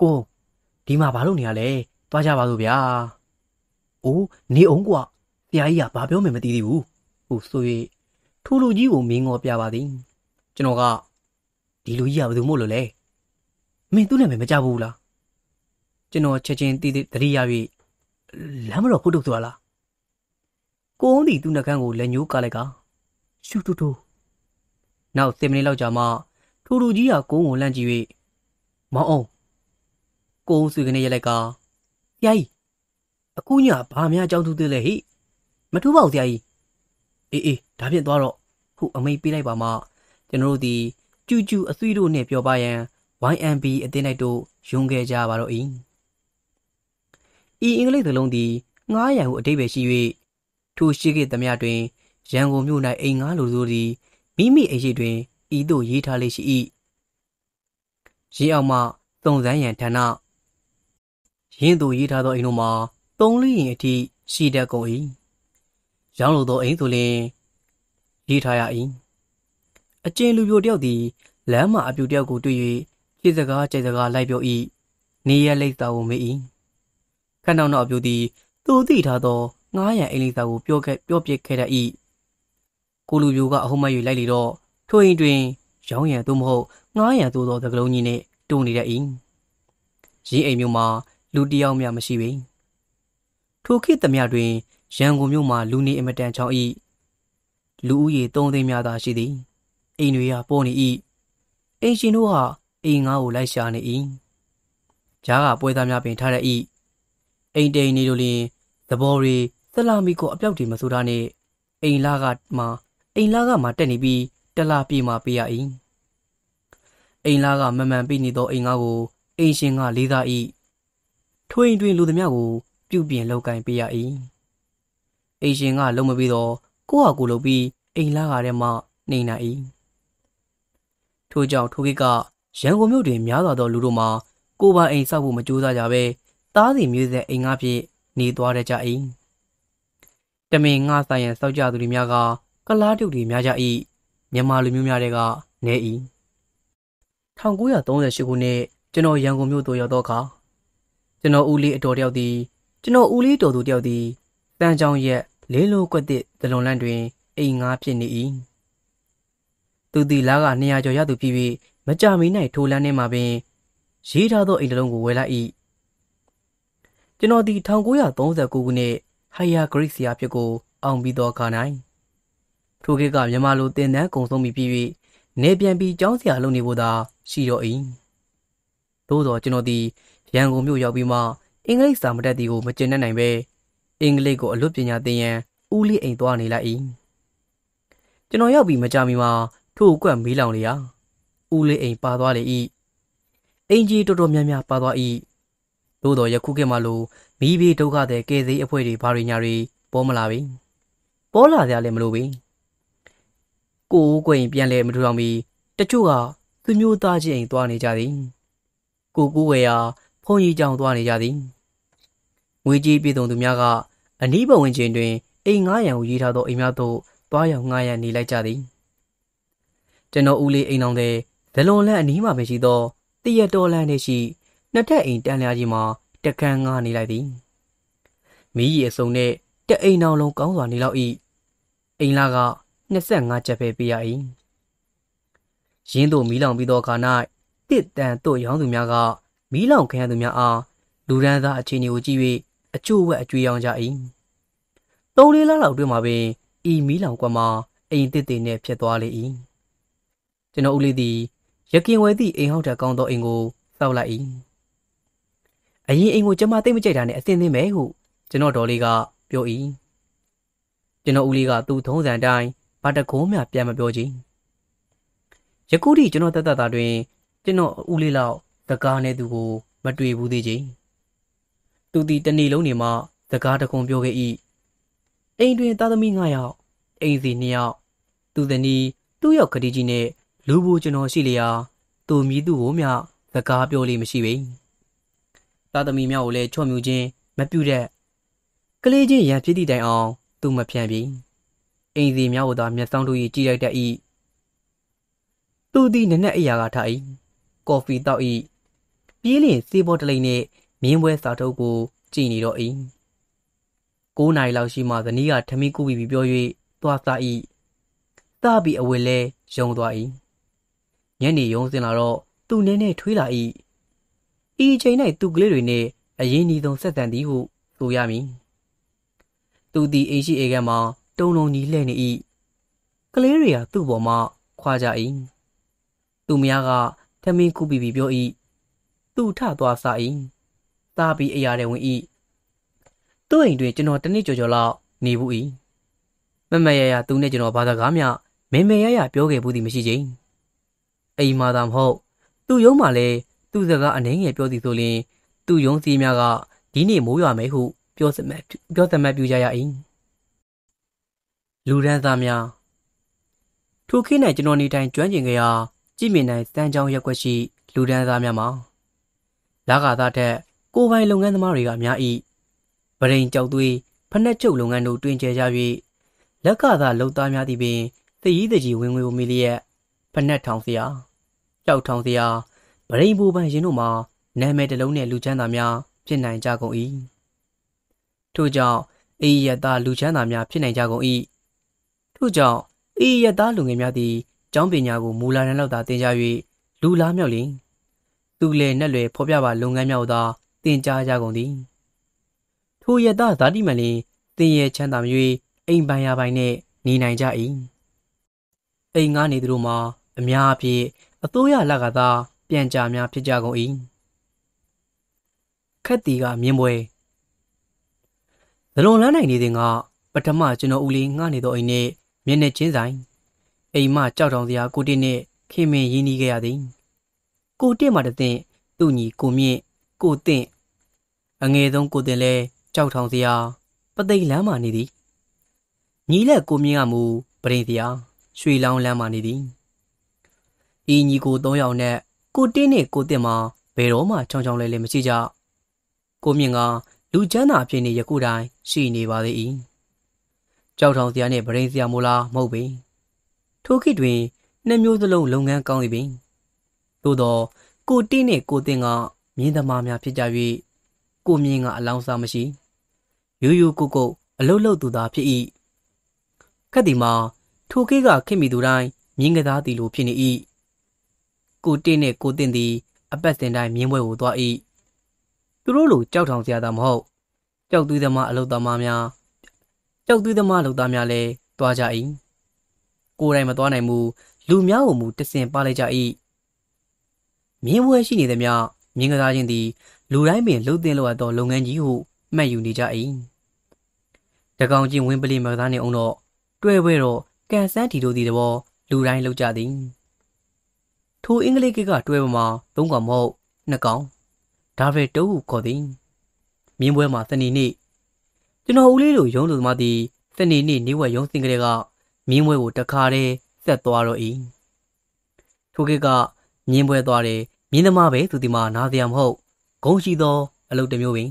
Speaker 1: ကိုဒီမှာဘာလုပ်နေရလဲတွားကြပါစို့ဗျာအိုးနေအောင်ကွာဆရာကြီးကဘာပြောမှမသိသေးဘူးဟုတ်ဆို၍ထိုလူကြီးကိုမင်းငေါ်ပြပါသည်ကျွန်တော်ကဒီလူကြီးကဘယ်သူမို့လို့လဲမင်းသူ့နာမည်မကြဘူးလား ကျွန်တော်ချက်ချင်းတည်တတိရ၍လမ်းမတော်ဖုတ်တုတ်သွားလားကိုုံးဒီသူ့နှကန်းကိုလက်ညှိုးကလိုက်ကရှူတူတူနောက်10မိနစ်လောက်ကြာမှထိုလူကြီးကကိုုံးကိုလှမ်းကြည့်၍မောင်အောင်ကိုုံဆွေကနေရက်လိုက်ကဆရာကြီးအခုညဘာများကြောင်းသူသေးလဲဟိမထူးပါဘူးဆရာကြီးအေးအေးဒါဖြင့်သွားတော့ခုအမိတ်ပေးလိုက်ပါမှကျွန်တော်တို့ဒီကျူကျူအသွေးတို့နဲ့ပြောပါရန် YMB အသင်းလိုက်တို့ယုံခဲ့ကြပါတော့၏ ဤအင်္ဂလိပ်သလုံးသည်ငားရန်ဟုအတိတ်ပဲရှိ၍ထိုရှိခဲ့သမျှတွင်ရန်ကုန်မြို့၌အိမ်ငားလူတို့သည်မိမိအိမ်ရှိတွင်ဤသို့ရေးထားလေးရှိ၏ရေးအောင်မှသုံစမ်းရန်ဌာနရင်းသူရေးထားသောအိမ်တို့မှာသုံးလီရင်အထိရှိတတ်ကုန်၏ရောင်းလိုသောအိမ်ဆိုလျှင်ရေးထားရ၏အကျဉ်လူပြိုတယောက်သည်လမ်းမှာအပြူတယောက်ကိုတွေ့၍ခြေစကားကြိုက်စကားလိုက်ပြော၏နေရလိမ့်သာကိုမေး၏ ခဏနောက်နောက်အပြူသည်သူသိထားသောငားရန်အိမ်လိမ့်သာကိုပြောခဲ့ပြောပြခဲ့တတ်၏ကိုလူပြိုကအဟုမတ်၍လိုက်လေတော့ထိုအိမ်တွင်ရောင်းရန်သို့မဟုတ်ငားရန်သို့သောသကလုံးကြီးနှင့်တူနေတတ်၏ရင်းအိမ်မျိုးမှာလူတယောက်မျှမရှိပေထိုခေတ်သမျှတွင်ရန်ကုန်မြို့မှာလူနေအမတန်ချောင်း၏လူဦးရေ3သိန်းများသာရှိသည်အိမ်တွေကပေါ်နေ၏အိမ်ရှင်တို့ဟာအိမ်ငါးကိုလိုက်ရှာနေ၏ကြားကပွဲသားများပင်ထားရ၏ အိမ်တိန်နေတို့လျင်သဘောရီသလာမီကိုအပြောက်တွေမဆိုးထားနဲ့အိမ်လာကမှအိမ်လာကမှတက်နေပြီးတလားပြေမှပေးရ၏အိမ်လာကမမှန်ပြနေသောအိမ်ငါးကိုအိမ်ရှင်ကလေးစား၏ထွိန်တွင်လူသမျှကို ပြုပြင်လောက်ကင်ပေးရ၏အိမ်ရှင်ကလုံးမပြီးတော့ကိုယ့်ဟာကိုယ်လုပ်ပြီးအိမ်လာကထဲမှနေနိုင်၏ထို့ကြောင့်ထိုကိကရန်ကုန်မြို့တွင်များစွာသောလူတို့မှာကိုယ်ပိုင်အိမ်ဆောက်ဖို့မကြိုးစားကြဘဲ သားစီမျိုးဆက်အိမ်ငါဖြင့်နေသွားကြ၏တမင်ငါဆိုင်ရန်စောက်ကြသူတွေများကကလားတုတ်တွေများကြ၏မြန်မာလူမျိုးများတွေကနေ၏1938ခုနှစ်ကျွန်တော်ရန်ကုန်မြို့သို့ရောက်သောအခါကျွန်တော်ဦးလေးအတော်တယောက်သည်ကျွန်တော်ဦးလေးတော်သူတယောက်သည်တန်ချောင်းရက်လေးလိုကွက်သည့်ဒလွန်လန့်တွင်အိမ်ငါဖြစ်နေ၏သူသည်လာက200ကျော်ရသူဖြစ်၍မကြမီ၌ထိုလန်းထဲမှာပင်ရေးထားသောအိမ်တစ်လုံးကိုဝယ်လိုက်၏ ကျွန်တော်သည်1939ခုနှစ်ဟိုင်ယာဂရိတ်ဆီယာဖြစ်ကို အောင်ပြီးသောအခါ၌ထိုခေတ်ကမြန်မာလိုတင်တန်းကုံဆုံးပြီးပြီး၍နေပြန်ပြီးကျောင်းဆရာလုပ်နေဖို့သာရှိတော့၏သို့သောကျွန်တော်သည်ရန်ကုန်မြို့ရောက်ပြီးမှအင်္ဂလိပ်စာမတတ်သည်ကိုမကျင်တတ်နိုင်ပဲအင်္ဂလိပ်ကိုအလွတ်ပညာသင်ရန်ဦးလေးအိမ်သွားနေလိုက်၏ကျွန်တော်ရောက်ပြီးမကြမီမှာထို့အကွက်မီးလောင်လျာဦးလေးအိမ်ပါသွားလေ၏အင်ကြီးတော်တော်များများပါသွား၏ သို့တော်ယခုခေတ်မှာလိုမိဘဒုက္ခတဲ့ကဲသေးအဖွဲ့တွေဘာတွေညာတွေပေါ်မလာပြီပေါ်လာကြလည်းမလို့ပြီကိုကိုကိုရင်ပြန်လဲမထူအောင်ပြီးတချို့ကသူမျိုးသားချင်းအိမ်သွားနေကြသည်ကိုကိုဝယ်ရာဖုန်ကြီးကြောင်သွားနေကြသည်ငွေကြီးပြည်သူသူများကအနီးပတ်ဝန်းကျင်တွင်အိမ်900ကိုရေးထားသောအိမ်များသို့သွားရောက်ငှားရမ်းနေလိုက်ကြသည်ကျွန်တော်ဦးလေးအိမ်အောင်တဲ့ဇလွန်လန့်အနီးမှာပဲရှိသောတရတော်လန့်နေရှိ နှစ်ထပ်အိမ်တန်းလျားကြီးမှာတကန်းငားနေလိုက်သည်မီးရီအစုံနဲ့တအိမ်အောင်လုံးကောင်းစွာနေလောက်၏အိမ်လာက25ချက်ပဲပေးရ၏ရင်းတို့မီးလောင်ပြီးသောအခါ၌တစ်တန်တို့ရောင်းသူများကမီးလောင်ခံရသူများအားလူရန်သားအခြေအနေကိုကြည့်၍အချို့ဝက်အကျွေးရောင်းကြ၏သုံးလေးလလောက်တွင်မှာပင်ဤမီးလောင်ကွက်မှာအိမ်တစ်တွေနှင့်ဖြစ်သွားလေ၏ကျွန်တော်ဦးလေးသည်ရကင်ဝဲသည့်အိမ်ဟောက်ထကောင်းသောအိမ်ကိုစောက်လိုက်၏ အရင်အိမ်ကိုကျမသိမ့်မကြိုက်တာနဲ့အစင်းသင်းပဲဟုကျွန်တော်ဒေါ်လေးကပြော၏ကျွန်တော်ဦးလေးကသူ့ထုံးစံတိုင်းဘာတကုံးမှပြန်မပြောချင်ယခုထိကျွန်တော်တက်တက်တာတွင်ကျွန်တော်ဦးလေးလောက်စကားနဲ့သူကို မတွေ့ဘူးသေးချင်းသူဒီတနေ့လုံးနေမှစကားတကုံပြောခဲ့၏အိမ်တွင်သားသမီး9ယောက်အိမ်စီ2ယောက်သူသည်နီးသူ့ယောက်ခတိကြီးနဲ့လူဘူးကျွန်တော်ရှိလျာသူမြည်သူကိုမျှစကားပြောလို့မရှိပေ သားသမီးများကိုလည်းချော့မြူခြင်းမပြုတ်တဲ့ကလေးချင်းရံဖြစ်သည့်တိုင်အောင် သူမဖြန့်ပြီအိမ်စီများကိုသာမျက်စောင်းတို့၏ကြည့်လိုက်တတ်၏သူသည်နက်နက်အရာကထား၏ကော်ဖီတောက်၏ပြေးလျင်စေးဘောတလိမ့်နှင့်မြင်းပွဲစာထုတ်ကို ကြည်နေတော့၏9နာရီလောက်ရှိမှဇနီးကထမင်းကူပြီးပြော၍သွားစား၏စားပြီးအဝယ်လဲယုံသွား၏ညနေရုံးစင်လာတော့သူနည်းနည်းထွေးလာ၏ ဤအချိန်၌သူကလေးတွေနှင့်အရင်ဤဆုံးဆက်တန်သည်ဟုဆိုရမည်သူသည်အိမ်ရှိအိမ်ကမှတုံလုံးကြီးလှဲ့နေ၏ကလေးတွေကသူ့ပေါ်မှခွာကြ၏သူများကထမင်းကူပြီးပြီးပြော၏သူထသွားစား၏သားပြီးအရာတဲ့ဝင်၏သူ့အိမ်တွင်ကျွန်တော်တနစ်ကြော်ကြော်လောက်နေဘူး၏မမရရသူနဲ့ကျွန်တော်ဘာသာကားမျှမေမေရရပြောခဲ့ဘူးသည်မရှိချင်းအိမ်မှာသာမဟုတ်သူ့ရုံးမှာလည်း သူ့စကားအနှဲငယ်ပြောသည်ဆိုရင်သူ့ရုံးစည်းများကဒီနေ့မိုးရွာမယ်ဟုပြောစမတ်ပြောစမတ်ပြကြရ၏လူရန်သားများထိုခေတ်၌ကျွန်တော်နေတိုင်းကျွမ်းကျင်ကြရာကြည်မြင်နိုင်စမ်းချောင်းရက်ွက်ရှိလူဒန်းသားများမှာလာကသားထက်ကိုပိုင်လုပ်ငန်းသမားတွေကများ၏ဗရိန်ကြောက်သွေးဖက်နှက်ချုပ်လုပ်ငန်းတို့တွင်ကျဲကြ၍လက်ကသာလုံသားများသည်ပင်သည်ရည်တကြီးဝင်ငွေကိုမီလျက်ဖက်နှက်ထောင်စရာကြောက်ထောင်စရာ ဗရိန်ဘူပန်ရင်တို့မှာနာမည်တစ်လုံးနဲ့လူချမ်းသာများဖြစ်နိုင်ကြကုန်၏ထို့ကြောင့်အေးရသားလူချမ်းသာများဖြစ်နိုင်ကြကုန်၏ထို့ကြောင့်အေးရသားလူငယ်များသည်ကျောင်းပညာကိုမူလာတန်းလောက်သာသင်ကြား၍လူလားမြောက်လင်သူလည်းနဲ့လွယ်ဖော်ပြပါလုပ်ငန်းများသာသင်ကြားကြကုန်သည်ထိုရသားဇာတိမလင်သင်ရဲ့ချမ်းသာမ၍အိမ်ပိုင်ရပိုင်နဲ့နေနိုင်ကြ၏အိမ်ငါနေသူတို့မှာအများအပြည့်အစိုးရလကသာ ပြန်ကြများဖြစ်ကြကုန်၏ခက်တီကမြင်းပွဲဇလွန်လန်းနိုင်နေတဲ့ကပထမကျွန်တော်ဦးလေးငှားနေတော့အိမ်နဲ့မျက်နှာချင်းဆိုင်အိမ်မကြောက်တောင်စရာကိုတစ်နဲ့ခင်မင်ရင်းနှီးခဲ့ရသည်ကိုတစ်မှတသင့်သူ့ညီကိုမြင့်ကိုတင့်အငယ်ဆုံးကိုတင်လဲကြောက်ထောင်စရာပသိမ်လမ်းမှနေသည်ညီလက်ကိုမြင့်ကမူပရင်စရာရွှေလောင်းလမ်းမှနေသည်ဤညီကို၃ယောက်နဲ့ ကိုတင်းနဲ့ကိုတင်မှာဘယ်တော့မှချောင်းချောင်းလဲလဲမရှိကြကိုမြင့်ကလူချမ်းသာအဖြစ်နေရခုတိုင်းရှိနေပါသေး၏ကြောက်ထောင်စရာနဲ့ပရင်စရာမို့လားမဟုတ်ပေထိုခေတ်တွင်နှစ်မျိုးစလုံးလုပ်ငန်းကောင်းသည်ပင်သို့သောကိုတိနှင့်ကိုတင်ကမြင်းသမားများဖြစ်ကြ၍ကိုမြင့်ကအလောင်းစားမရှိရိုးရိုးကိုကိုအလုတ်လုတ်သူသာဖြစ်၏ခက်ဒီမှာထိုခေတ်ကခင်မိသူတိုင်းမြင်းကစားသည်လိုဖြစ်နေ၏ ကိုတိနှင့်ကိုတင်သည် အပတ်စဉ်တိုင်းမြင်းပွဲကိုသွား၏သူတို့လိုကြောက်ထောင်စရာသာမဟုတ်ကြောက်သွေးသမားအလုတ်သမားများကြောက်သွေးသမားအလုတ်သားများလည်းသွားကြ၏ကိုယ်တိုင်မသွားနိုင်ဘူးလူများကိုမူတဆင်ပါလိုက်ကြ၏မြင်းပွဲရှိနေသည်များမြင်းကစားခြင်းသည်လူတိုင်းပင်လှုပ်သင်လိုအပ်သောလုပ်ငန်းကြီးဟုမှတ်ယူနေကြ၏တကောင်ချင်းဝင်းပလီမကစားနေအောင်တော့တွဲပွဲတော့ကန်ဆန်းတီတို့သည်တဘောလူတိုင်းလှုပ်ကြသည် ထိုအင်္ဂလိပ်ကတွဲပေါ်မှာသုံးကောင်မဟုတ်နှစ်ကောင်ဒါပဲတုံးဟုခေါ်သည်မြင်းပွဲမှာစနေနေ့ကျွန်တော်ဦးလေးတို့ရုံးသူသမားသည်စနေနေ့နေဝက်ရုံးစင်ကလေးကမြင်းပွဲကိုတခါတည်းဆက်သွားတော့၏ထိုခေတ်ကမြင်းပွဲသွားတယ်မြင်းသမားပဲသူဒီမှာနားစရာမဟုတ်ဂုံရှိသောအလုပ်တစ်မျိုးပင်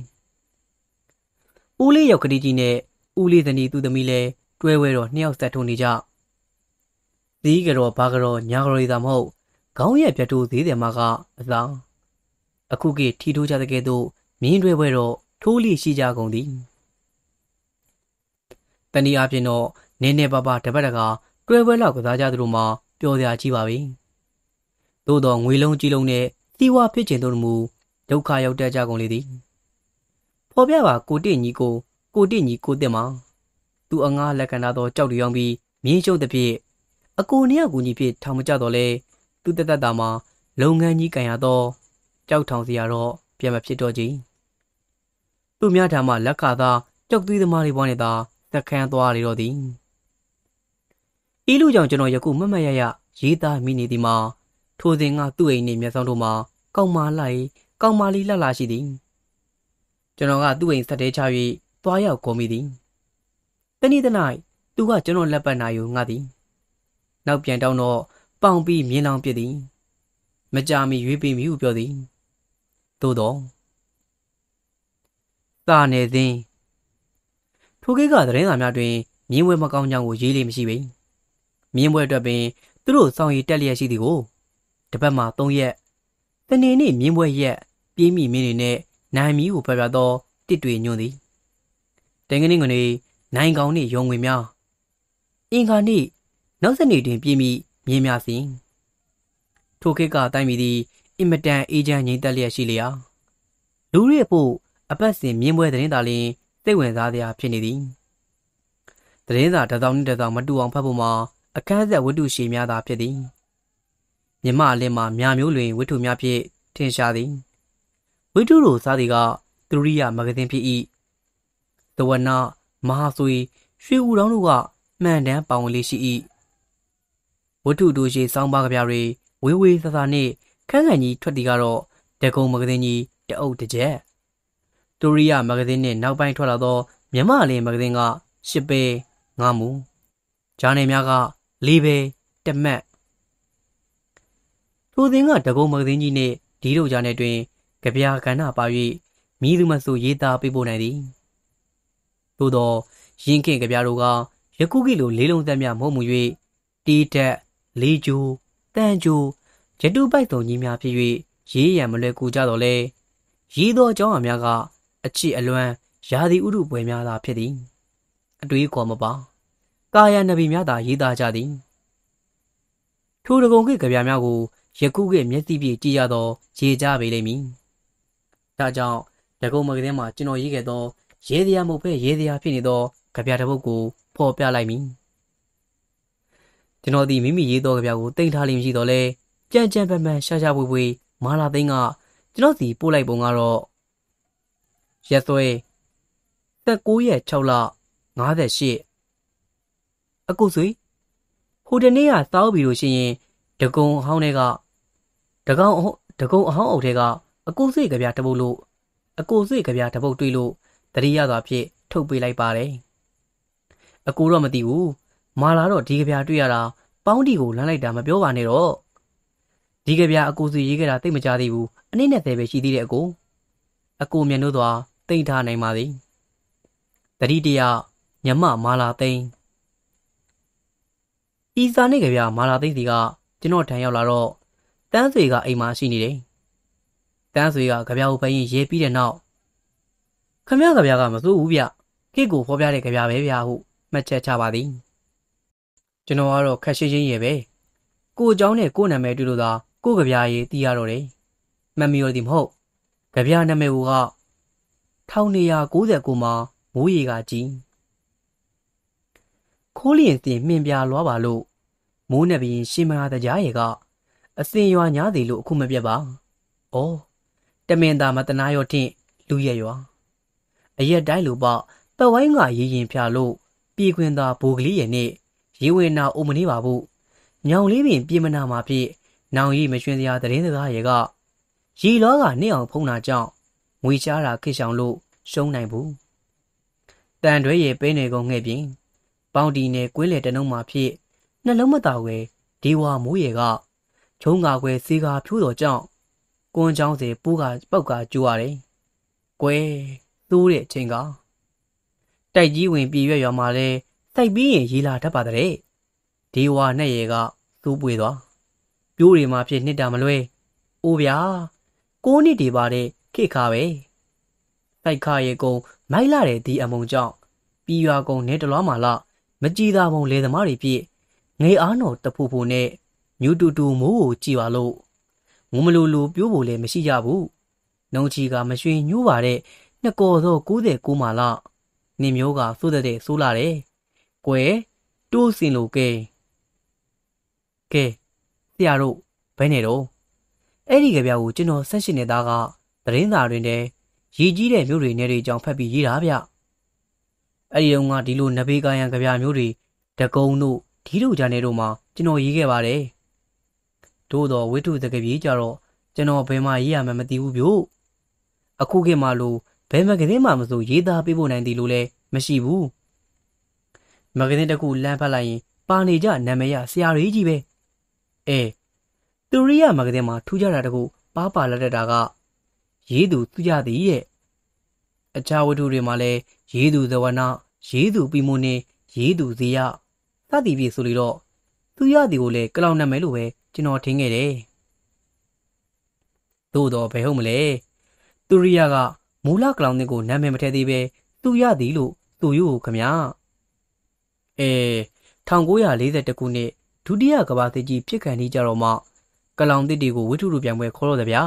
Speaker 1: ဦးလေးရောက်ကလေးကြီးနဲ့ဦးလေးသနီသူသမီးလည်းတွဲဝဲတော့နှစ်ယောက်ဆက်ထုံနေကြသီးကြောဘာကြောညာကြောသာမဟုတ် ခေါင်းရက်ပြတ်တိုးသေးတယ်မှာကအစားအခုကထီထိုးကြတဲ့ကဲ့သို့မြင်းတွဲပွဲတော့ထိုးလိရှိကြကုန်သည်တနည်းအားဖြင့်တော့နင်းနေပါပါတပတ်တကာတွဲပွဲလောက်ကစားကြသူတို့မှာပျော်စရာကြီးပါပြီ။သို့တော့ငွေလုံးကြီးလုံးနဲ့တီဝါဖြစ်ခြင်းတို့မူဒုက္ခရောက်တတ်ကြကုန်လေသည်။ဖော်ပြပါကိုတင့်ညီကိုကိုတင့်ညီကိုတက်မှာသူအငားလက်ခံသောကြောက်တူရောင်းပြီးမြင်းရှုပ်တဲ့ဖြင့်အကိုနှစ်ယောက်ကူညီဖြစ်ထောင်မကြတော့လဲ သူတက်တက်တာမှာလုပ်ငန်းကြီးကန်ရတော့ကြောက်ထောင်စီရတော့ပြန်မဖြစ်တော့ကြ။သူများထံမှလက်ခသာကြောက်သွေးသမားတွေပွားနေတာသက်ခမ်းသွားလေတော့သည်ဤလူကြောင့်ကျွန်တော်ယခုမမတ်ရရရေးသားမိနေသည်မှာထိုစဉ်ကသူ့အိမ်နှင့်မျက်စောင်းတို့မှာကောက်မာလိုက်ကောက်မာလီလှလှရှိသည်ကျွန်တော်ကသူ့အိမ်ဆက်တဲချ၍သွားရောက်ကုန်မိသည်တနေ့တနေ့သူကကျွန်တော်လက်ပတ်နာယူငါသည်နောက်ပြန်တောင်းတော့ ပေါင်ပြီးမြင်းလောင်ပြစ်သည် မကြမီရွေးပြီးမိဟုပြောသည်သို့တော့သာနေသည်ထိုကိကသတင်းစာများတွင်မြင်းဝဲမကောင်းကြောင်းကိုရေးလေးမရှိပေမြင်းပွဲအတွက်ပင်သူတို့စောင့်ရည်တက်လျက်ရှိသည်ကိုတပတ်မှ3ရက်တနေ့နေ့မြင်းပွဲရက်ပြေးမိမင်းတွေနဲ့နိုင်မီကိုဖပြသောတစ်တွေညွန့်သည်တင်္ဂနင်းကနေနိုင်ကောင်နှင့်ရုံငွေများအင်္ဂါနေ့နောက်ဆက်နေတွင်ပြေးမိ မြင်းများစဉ်ထိုခေတ်ကတိုင်းပြည်သည်အင်မတန်အေဂျင့်ငြိမ်သက်လျက်ရှိလျာလူတွေအဖို့အပတ်စဉ်မြင်းပွဲသတင်းသာလျှင်စိတ်ဝင်စားစရာဖြစ်နေသည်သတင်းစာတစ်စောင်နဲ့တစ်စောင်မတူအောင်ဖတ်ဖို့မှာအခန်းဆက်ဝတ္ထုရှည်များသာဖြစ်သည်မြမအလင်းမှာမြာမျိုးလွင်ဝတ္ထုများဖြင့်ထင်ရှားသည်ဝိတုတို့စားသည်ကသူရိယမဂဇင်းဖြစ်၏သဝနာမဟာဆွေရွှေဦးတောင်းတို့ကမှန်တမ်းပါဝင်လေးရှိ၏ ဝတ္ထုတို့ရှိစောင်းပါကြပြတွေဝေးဝေးဆဆနှင့်ခန်းကန်ကြီးထွက်တီကတော့တကုံမဂဇင်းကြီးတအုပ်တစ်ချက်တူရိယမဂဇင်းနှင့်နောက်ပိုင်းထွက်လာသောမြမလင်းမဂဇင်းကရှစ်ပဲငါမူဂျာနယ်များကလေးပဲတမတ်ထိုသင်ကတကုံမဂဇင်းကြီးနှင့်ဒီတို့ဂျာနယ်တွင်ကြပြကဏ္ဍပါ၍မိသူမဆိုရေးသားပေးပို့နိုင်သည်သို့သောရင်းခင်ကြပြတို့ကယခုကိလိုလေးလုံးသက်မြမဟုတ်မူ၍တီးတက် လေးကျိုးတန်ကျိုးရတုပိုက်တုံကြီးများဖြစ်၍ရေးရန်မလွယ်ကူကြတော့လဲရေးသောအကြောင်းအများကအချစ်အလွမ်းယာသည်ဥရုပွဲများသာဖြစ်သည်အတွေးခေါ်မပါကာယနဗီများသာရေးသားကြသည်ထိုတကုံကိကြပြများကိုယခုကမျက်စိပြည့်ကြည့်ရသောရေကြပေလိမ့်မည်ဒါကြောင့်တကုံမဂ္ဂင်းမှာကျွန်တော်ရေးခဲ့သောရဲတရားမဟုတ်ပဲရဲတရားဖြစ်နေသောကြပြတစ်ပုဒ်ကိုဖော်ပြလိုက်မည် ကျွန်တော်ဒီမိမိရေးသောကြပြကိုတင်ထားလိမ့်မရှိတော့လဲကြံ့ကြံ့ပန်ပန်ရှာရှာပွေပွေမာလာသိန်းကကျွန်တော်စီပို့လိုက်ပုံကတော့ရက်စွဲ19ရက်6လ58အကုဆွေဟိုတနေ့ကစောက်ပြီးလို့ရှိရင်ဒဂုံအဟောင်းတွေကဒကောင်ဒဂုံအဟောင်းအုပ်တွေကအကုဆွေကြပြတပုတ်လို့အကုဆွေကြပြတပုတ်တွေ့လို့တတိယသာဖြစ်ထုတ်ပေးလိုက်ပါတယ်အကူတော့မသိဘူး မာလာတော့ဒီကြပြတွေ့ရတာပေါင်းတီကိုလမ်းလိုက်တာမပြောပါနဲ့တော့ဒီကြပြအကူစီရေးခဲ့တာသိမကြသေးဘူးအနည်းနဲ့သေးပဲရှိသေးတယ်အကူအကူမြန်တို့သွားတိတ်ထားနိုင်ပါသည်တတိတရညမမာလာသိန်းဤစာနေကြပြမာလာသိန်းစီကကျွန်တော်ထံရောက်လာတော့တန်းဆွေကအိမ်မှာရှိနေတယ်တန်းဆွေကကြပြကိုဖရင်ရေးပြီးတဲ့နောက်ခမရကြပြကမစိုးဘူးဗျခေကိုဖော်ပြတဲ့ကြပြပဲဗျဟုမှတ်ချက်ချပါသည် ကျွန်တော်ကတော့ခက်ရှင်းရှင်းရဲ့ပဲကိုအကြောင်းနဲ့ကိုနာမည်တွေ့လို့သာကိုကြပြရေးတီးရတော့တယ်မှတ်မိရသည်မဟုတ်ကြပြနာမည်က1999မှာမိုးရေကကြီးခိုးလျင်စင်မှင်ပြလွားပါလို့မိုးနဘီရှင်မဟာတကြားရေကအစင်ရွာညားသည်လို့အခုမပြတ်ပါ။အော်တမင်သားမတနာရောထင်လူရရွာအရက်တိုင်းလိုပေါ့ပဝိုင်းကရေရင်ဖြာလို့ပြေခွင်သာဘိုကလေးရဲ့နဲ့ ရေဝင်နာအိုမနေပါဘူး။ညောင်လေးပင်ပြေမနာမှာဖြစ်နောင်ရီမရွှင်စရာသတင်းစကားရေကရေလောကနှိအောင်ဖုံးတာကြောင့်ငွေချားတာခိဆောင်လို့ရှုံးနိုင်ဘူး။တန်တွဲရဲ့ပဲနေကုန်ငှဲ့ပြင်ပေါင်တီနဲ့ကွင်းလေတနုံမှာဖြစ်နှလုံးမသာဝဲဒီဝါမိုးရေကချုံးကာကွယ်စေကာဖြိုးတော်ကြောင့်ကွန်းချောင်းစီပူးကပောက်ကကျိုးရတယ်။ကွဲသိုးတဲ့အချိန်ကတိုက်ကြီးဝင်ပြေရွက်ရွာမှာလဲ စိုက်ပြီးရင်ရေးလာတတ်ပါတဲ့။ဒီဝါနဲ့ရေကသိုးပွေသွား။ပြိုးတွေမှာဖြစ်နှစ်တာမလွဲ။အိုးဗျာကိုးနှစ်တွေပါတဲ့ခေခါပဲ။စိုက်ခရေကုံမိုက်လာတဲ့ဒီအမုံကြောင့်ပြီးရွာကုံနေတလွားမှာလာမကြည်သာပုံလေသမားတွေပြည့်ငေအားတော်တဖူဖူနဲ့ညူတူတူမိုးကိုကြည်ပါလို့ငုံမလူလူပြိုးဖို့လည်းမရှိကြဘူးနှုံချီကမရွှင်ညှိုးပါတဲ့နှစ်ကော်သော96မာလနင်မျိုးကစိုးတဲ့ဆိုးလာတယ် ကွယ်တိုးစင်လို့ကဲကဲဆရာတို့ဘယ်နဲ့တော့အဲ့ဒီကြပြကိုကျွန်တော်ဆက်ရှင်နေတဲ့သားကသတင်းစာတွင်တည်းရည်ကြီးတဲ့မျိုးတွေနဲ့တွေအကြောင်းဖတ်ပြီးရေးတာဗျအဲ့ဒီတုန်းကဒီလိုနဘေးကာယံကြပြမျိုးတွေတကုံတို့ဒီလိုဂျာနယ်တို့မှာကျွန်တော်ရေးခဲ့ပါတယ်။သို့တော့ဝိတုသကပြေးကြတော့ကျွန်တော်ဘယ်မှာရေးရမှမသိဘူးဗျို့။အခုခေတ်မှာလို့ဘယ်မဂ္ဂဇင်းမှမဆိုရေးသားပေးဖို့နိုင်သည်လို့လည်းမရှိဘူး။ မဂ္ဂဇင်းတစ်ခုလမ်းဖတ်လိုက်ရင်ပါနေကြနာမည်ရဆရာကြီးကြီးပဲ။အဲသူရိယမဂ္ဂဇင်းမှာထူးခြားတာတခုပါပါလက်တက်တာကရေးသူသူကြသည်ရဲ့။အခြားဝတ္ထုတွေမှာလည်းရေးသူဇဝနာရေးသူပြီးမုန်နေရေးသူဇေယစသည်ဖြင့်ဆိုလို့တော့သူရသည်ကိုလည်းကလောင်နာမယ်လို့ပဲကျွန်တော်ထင်ခဲ့တယ်။သို့တော့ဘယ်ဟုတ်မလဲ။သူရိယကမူလကလောင်တွေကိုနာမည်မထည့်သေးပဲသူရသည်လို့သူယူခမညာ။ အဲ1942ခုနှစ်ဒုတိယကမ္ဘာစစ်ကြီးဖြစ်ခံနေကြတော့မှကလောင်တစ်တွေကိုဝိထုလူပြန်ပွဲခေါ်တော့တယ်ဗျာ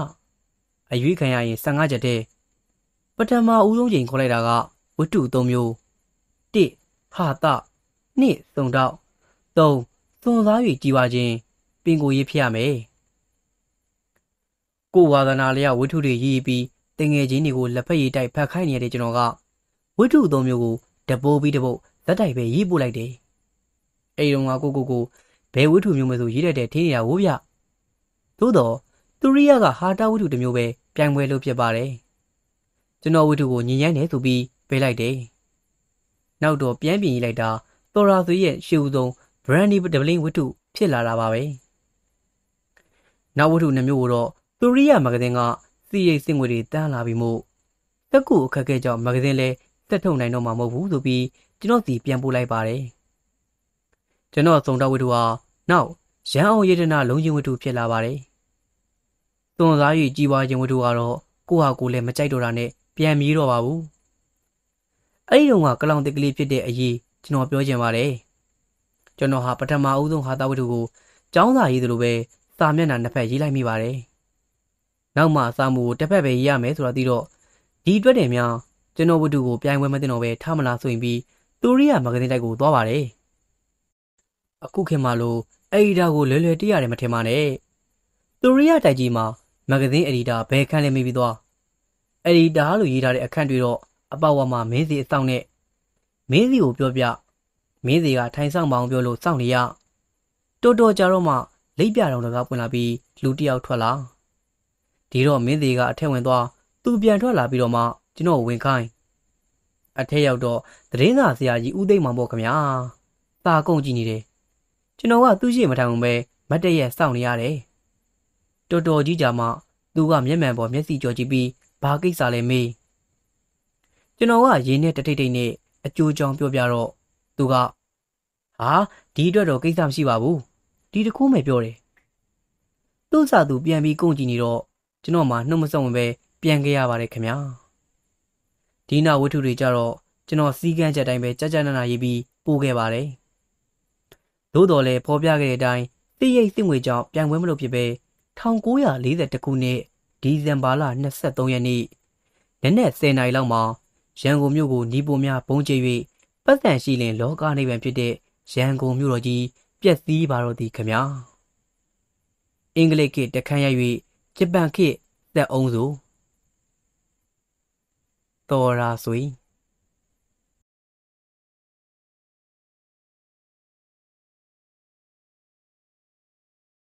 Speaker 1: ။အရွေးခံရရင်15ချက်တည်းပထမဦးဆုံးချိန်ခေါ်လိုက်တာကဝိထု3မျိုး1ဟာတနှစ်စုံတော့သုံးသွန်စား၍ကြီးပါခြင်းပင်ကိုရေးဖြစ်ရမယ်ကိုဝါဒနာလျဝိထုတွေရေးပြီးတင်ငယ်ချင်းတွေကိုလက်ဖက်ရည်တိုက်ဖတ်ခိုင်းနေတဲ့ကျွန်တော်ကဝိထုသုံးမျိုးကိုတပိုးပြီးတပုတ် ဇက်တိုက်ပဲရေးပို့လိုက်တယ်။အဲဒီတော့ကကိုကိုကိုဘယ်ဝိထုမျိုးမဆိုရေးတတ်တဲ့ထင်းနေတာဝို့ဗျ။သို့တော့သူရိယကဟာတာဝိထုတစ်မျိုးပဲပြိုင်ပွဲလို့ဖြစ်ပါတယ်။ကျွန်တော်ဝိထုကိုညင်ညမ်းနေဆိုပြီးပေးလိုက်တယ်။နောက်တော့ပြန်ပြင်ရေးလိုက်တာတော်ရာဆွေရဲ့ရှေ့ဦးဆုံး brandy doubling ဝိထုဖြစ်လာတာပါပဲ။နောက်ဝိထုနှမျိုးကိုတော့သူရိယမဂဇင်းကစီရိတ်စင်ငွေတွေတန်းလာပြီးမို့တက်ကူအခက်အခဲကြောင့်မဂဇင်းလဲတက်ထုတ်နိုင်တော့မှာမဟုတ်ဘူးဆိုပြီး ကျွန်တော်စီပြန်ပို့လိုက်ပါတယ်။ကျွန်တော်စုံတော်ဝိထုဟာနောက်ရန်အောင်ယေဒနာလုံးချင်းဝိထုဖြစ်လာပါတယ်။သွန်စား၍ကြီးပွားခြင်းဝိထုကတော့ကိုဟာကိုလည်းမကြိုက်တော့တာနဲ့ပြန်မြည်တော့ပါဘူး။အဲ့ဒီတော့ကကလောင်တစ်ကလေးဖြစ်တဲ့အရေးကျွန်တော်ပြောချင်ပါတယ်။ကျွန်တော်ဟာပထမအဦးဆုံးဟာတာဝိထုကိုကျောင်းစာရေးသလိုပဲစာမျက်နှာနှစ်ဖက်ရေးလိုက်မိပါတယ်။နောက်မှစာမှုကိုတစ်ဖက်ပဲရေးရမယ်ဆိုတာသိတော့ဒီအတွက်တည်းများကျွန်တော်ဝတ္ထုကိုပြိုင်ပွဲမတင်တော့ပဲထားမလားဆိုရင်ပြီး တူရီယာမဂဇင်းတိုက်ကိုသွားပါတယ်။အခုခေတ်မှာလို့အက်ဒီတာကိုလွယ်လွယ်တရတယ်မထင်ပါနဲ့။တူရီယာတိုက်ကြီးမှာမဂဇင်းအက်ဒီတာဘယ်ခန့်လဲမေးပြီးသွား။အက်ဒီတာလို့ရေးထားတဲ့အခန့်တွေတော့အပေါဝါမှာမင်းစီအဆောင်နဲ့မင်းစီကိုပြောပြမင်းစီကထိုင်ဆောင်မအောင်ပြောလို့စောင့်နေရတော်တော်ကြာတော့မှလိပ်ပြတော်တကားပွင့်လာပြီးလူတယောက်ထွက်လာဒီတော့မင်းစီကအထက်ဝင်သွားသူပြန်ထွက်လာပြီးတော့မှကျွန်တော်ဝင်ခိုင်း အထက်ရောက်တော့သတင်းစာဆရာကြီးဦးသိမ့်မောင်ပေါ့ခင်ဗျာ။ตาကုန်ကြည့်နေတယ်။ကျွန်တော်ကသူ့ရှိမထိုင်ဘူးပဲမတ်တရက်စောင့်နေရတယ်။တော်တော်ကြီးကြာမှသူကမျက်မှန်ပေါ်မျက်စိကြော်ကြည့်ပြီးဘာကိစ္စလဲမေး။ကျွန်တော်ကရင်းနဲ့တထိတ်ထိတ်နဲ့အကျိုးကြောင့်ပြောပြတော့သူကဟာဒီအတွက်တော့ကိစ္စမရှိပါဘူး။ဒီတခုမှပြောတယ်။သူ့စာသူပြန်ပြီးကုန်ကြည့်နေတော့ကျွန်တော်မှနှုတ်မဆက်ဝင်ပဲပြန်ခဲ့ရပါတယ်ခင်ဗျာ။ ဒီနာဝတ္ထုတွေကြတော့ကျွန်တော်စီကန်းချက်တိုင်းပဲကြကြနနာရေးပြီးပို့ခဲ့ပါတယ်။သို့တော်လည်းဖော်ပြခဲ့တဲ့အတိုင်းတိရိတ်စစ်ငွေကြောင့်ပြန်ပွဲမလုပ်ဖြစ်ပဲ1942ခုနှစ်ဒီဇင်ဘာလ23ရက်နေ့နနက်10:00နာရီလောက်မှာရန်ကုန်မြို့ကိုနီးပိုများပုံကျဲ၍ပတ်စံရှိလင်လောကနိဗ္ဗာန်ဖြစ်တဲ့ရန်ကုန်မြို့တော်ကြီးပျက်စီးပါတော့သည်ခမညာ။အင်္ဂလိပ်ခေတ်တခန့်ရ၍ဂျပန်ခေတ်သက်အောင်စု တော်ရာဆွေ